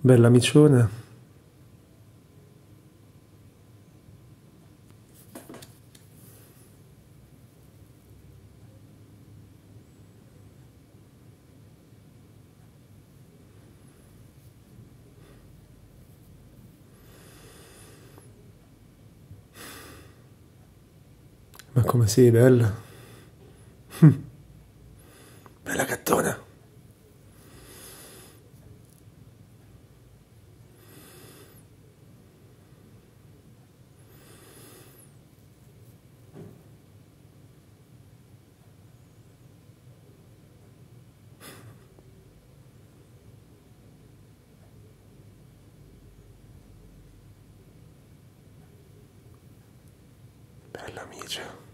Bella micione. Ma come sei bella. Bella gattona. Bella amica.